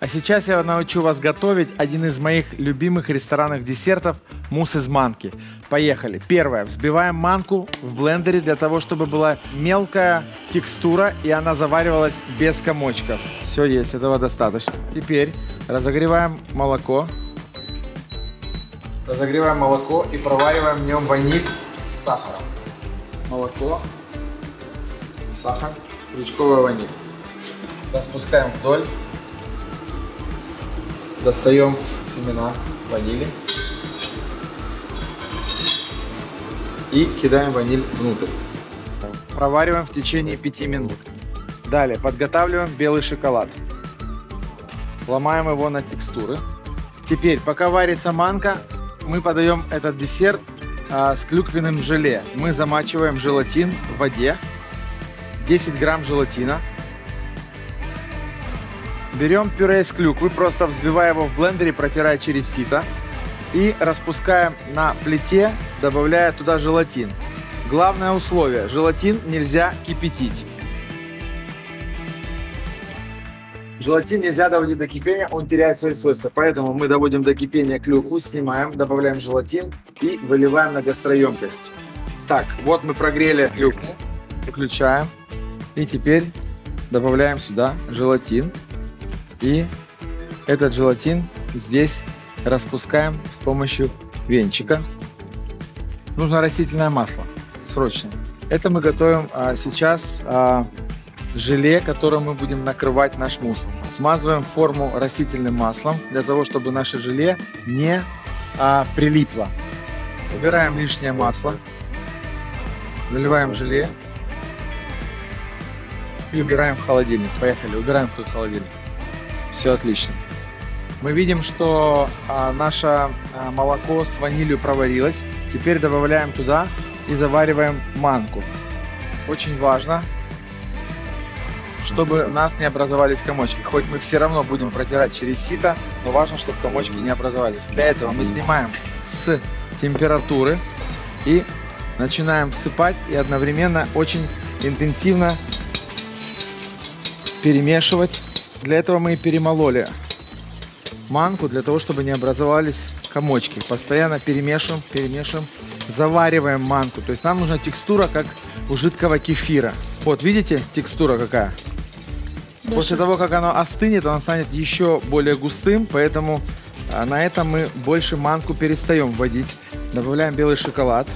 А сейчас я научу вас готовить один из моих любимых ресторанных десертов – мусс из манки. Поехали. Первое. Взбиваем манку в блендере для того, чтобы была мелкая текстура и она заваривалась без комочков. Все есть, этого достаточно. Теперь разогреваем молоко. Разогреваем молоко и провариваем в нем ваниль с сахаром. Молоко, сахар, стручковая ваниль. Распускаем вдоль. Достаем семена ванили. И кидаем ваниль внутрь. Провариваем в течение 5 минут. Далее подготавливаем белый шоколад. Ломаем его на текстуры. Теперь, пока варится манка, мы подаем этот десерт а, с клюквенным желе. Мы замачиваем желатин в воде. 10 грамм желатина. Берем пюре из клюквы, просто взбивая его в блендере, протирая через сито. И распускаем на плите, добавляя туда желатин. Главное условие, желатин нельзя кипятить. Желатин нельзя доводить до кипения, он теряет свои свойства. Поэтому мы доводим до кипения клюкву, снимаем, добавляем желатин и выливаем на гастроемкость. Так, вот мы прогрели клюкву, выключаем. И теперь добавляем сюда желатин. И этот желатин здесь распускаем с помощью венчика. Нужно растительное масло, срочно. Это мы готовим а, сейчас а, желе, которым мы будем накрывать наш мусс. Смазываем форму растительным маслом, для того, чтобы наше желе не а, прилипло. Убираем лишнее масло, наливаем желе и убираем в холодильник. Поехали, убираем в холодильник. Все отлично. Мы видим, что а, наше а, молоко с ванилью проварилось. Теперь добавляем туда и завариваем манку. Очень важно, чтобы у нас не образовались комочки. Хоть мы все равно будем протирать через сито, но важно, чтобы комочки не образовались. Для этого мы снимаем с температуры и начинаем всыпать и одновременно очень интенсивно перемешивать для этого мы и перемололи манку, для того, чтобы не образовались комочки. Постоянно перемешиваем, перемешиваем, завариваем манку. То есть нам нужна текстура, как у жидкого кефира. Вот, видите, текстура какая? Да, После того, как оно остынет, оно станет еще более густым, поэтому а, на этом мы больше манку перестаем вводить. Добавляем белый шоколад.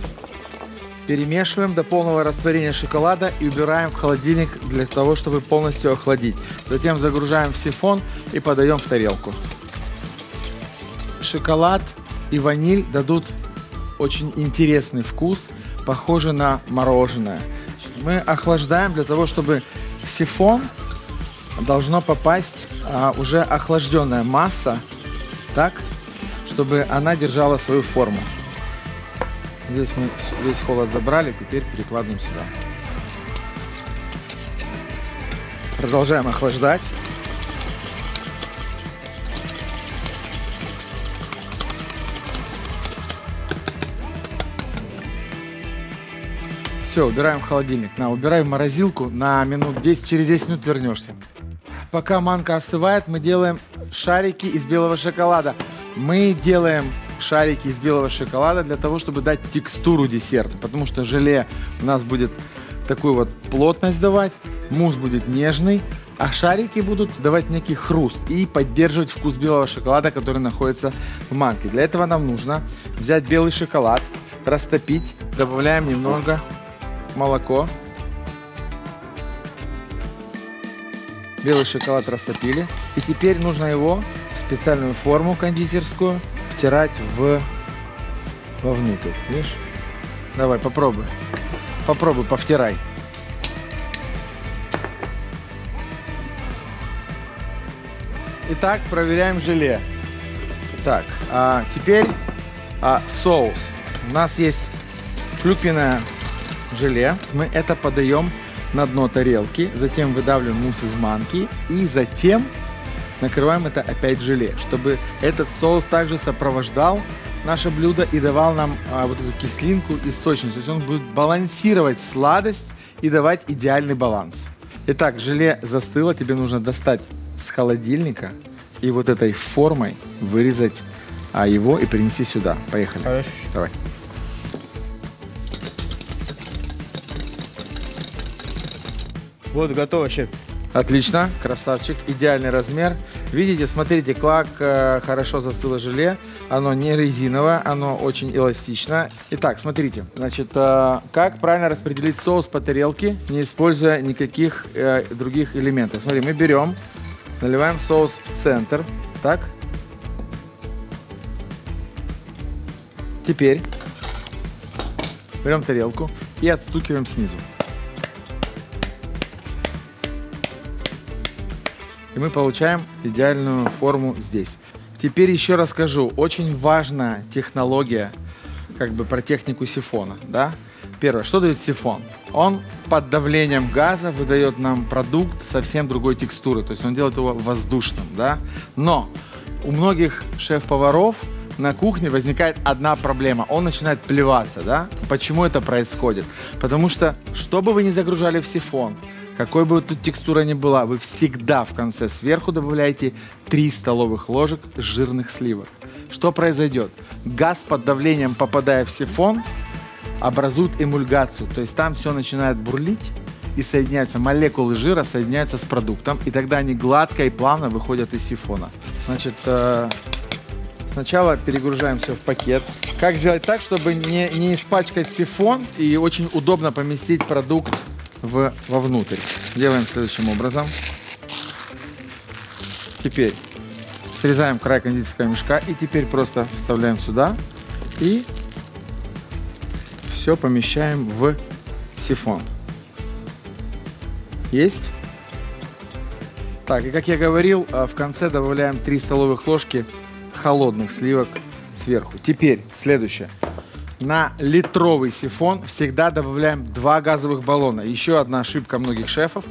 Перемешиваем до полного растворения шоколада и убираем в холодильник для того, чтобы полностью охладить. Затем загружаем в сифон и подаем в тарелку. Шоколад и ваниль дадут очень интересный вкус, похожий на мороженое. Мы охлаждаем для того, чтобы в сифон должно попасть а, уже охлажденная масса, так, чтобы она держала свою форму. Здесь мы весь холод забрали, теперь перекладываем сюда. Продолжаем охлаждать. Все, убираем в холодильник. На, убираем в морозилку на минут 10. Через 10 минут вернешься. Пока манка остывает, мы делаем шарики из белого шоколада. Мы делаем шарики из белого шоколада для того, чтобы дать текстуру десерту, потому что желе у нас будет такую вот плотность давать, мусс будет нежный, а шарики будут давать некий хруст и поддерживать вкус белого шоколада, который находится в манке. Для этого нам нужно взять белый шоколад, растопить, добавляем немного молоко, белый шоколад растопили, и теперь нужно его в специальную форму кондитерскую втирать в вовнутрь. Видишь? Давай, попробуй. Попробуй, повтирай. Итак, проверяем желе. Так, а теперь а, соус. У нас есть клюквенное желе. Мы это подаем на дно тарелки, затем выдавливаем мусс из манки и затем накрываем это опять желе, чтобы этот соус также сопровождал наше блюдо и давал нам а, вот эту кислинку и сочность. То есть он будет балансировать сладость и давать идеальный баланс. Итак, желе застыло, тебе нужно достать с холодильника и вот этой формой вырезать а, его и принести сюда. Поехали. Хорошо. Давай. Вот готово, шеф. Отлично, красавчик, идеальный размер. Видите, смотрите, как э, хорошо застыло желе. Оно не резиновое, оно очень эластично. Итак, смотрите, значит, э, как правильно распределить соус по тарелке, не используя никаких э, других элементов. Смотри, мы берем, наливаем соус в центр, так. Теперь берем тарелку и отстукиваем снизу. И мы получаем идеальную форму здесь. Теперь еще расскажу. Очень важная технология, как бы про технику сифона. Да? Первое, что дает сифон? Он под давлением газа выдает нам продукт совсем другой текстуры. То есть он делает его воздушным. Да? Но у многих шеф-поваров на кухне возникает одна проблема. Он начинает плеваться, да? Почему это происходит? Потому что, что бы вы ни загружали в сифон, какой бы тут текстура ни была, вы всегда в конце сверху добавляете 3 столовых ложек жирных сливок. Что произойдет? Газ под давлением, попадая в сифон, образует эмульгацию. То есть там все начинает бурлить и соединяются, молекулы жира соединяются с продуктом, и тогда они гладко и плавно выходят из сифона. Значит, э, сначала перегружаем все в пакет. Как сделать так, чтобы не, не испачкать сифон и очень удобно поместить продукт в, вовнутрь. Делаем следующим образом. Теперь срезаем край кондитерского мешка и теперь просто вставляем сюда и все помещаем в сифон. Есть? Так, и как я говорил, а, в конце добавляем 3 столовых ложки холодных сливок сверху. Теперь следующее на литровый сифон всегда добавляем два газовых баллона. Еще одна ошибка многих шефов,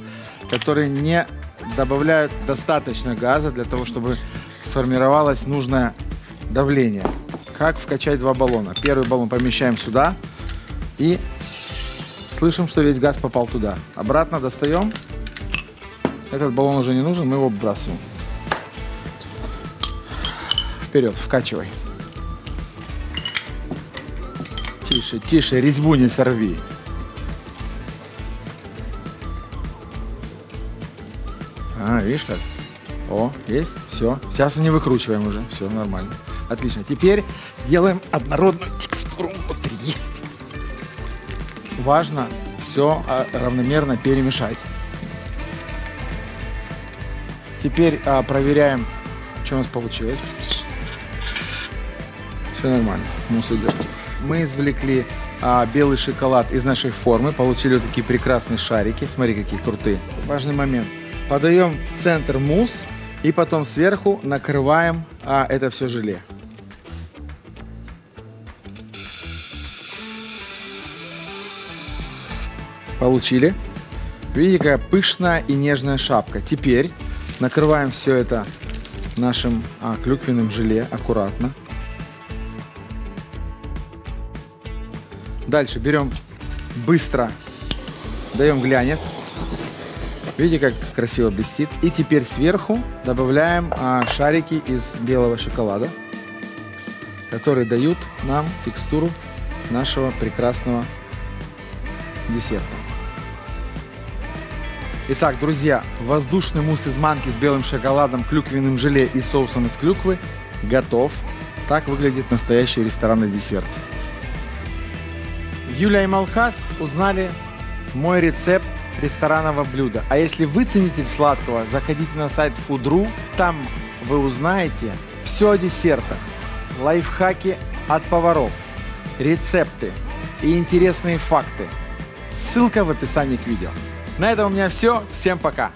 которые не добавляют достаточно газа для того, чтобы сформировалось нужное давление. Как вкачать два баллона? Первый баллон помещаем сюда и слышим, что весь газ попал туда. Обратно достаем. Этот баллон уже не нужен, мы его выбрасываем. Вперед, вкачивай. Тише, тише, резьбу не сорви. А, видишь как? О, есть, все. Сейчас не выкручиваем уже, все нормально. Отлично. Теперь делаем однородную текстуру внутри. Важно все а, равномерно перемешать. Теперь а, проверяем, что у нас получилось. Все нормально, мусс идет мы извлекли а, белый шоколад из нашей формы, получили вот такие прекрасные шарики. Смотри, какие крутые. Важный момент. Подаем в центр мусс и потом сверху накрываем а, это все желе. Получили. Видите, какая пышная и нежная шапка. Теперь накрываем все это нашим а, клюквенным желе аккуратно. Дальше берем быстро, даем глянец. Видите, как красиво блестит. И теперь сверху добавляем а, шарики из белого шоколада, которые дают нам текстуру нашего прекрасного десерта. Итак, друзья, воздушный мусс из манки с белым шоколадом, клюквенным желе и соусом из клюквы готов. Так выглядит настоящий ресторанный десерт. Юля и Малхас узнали мой рецепт ресторанного блюда. А если вы ценитель сладкого, заходите на сайт Food.ru. Там вы узнаете все о десертах, лайфхаки от поваров, рецепты и интересные факты. Ссылка в описании к видео. На этом у меня все. Всем пока!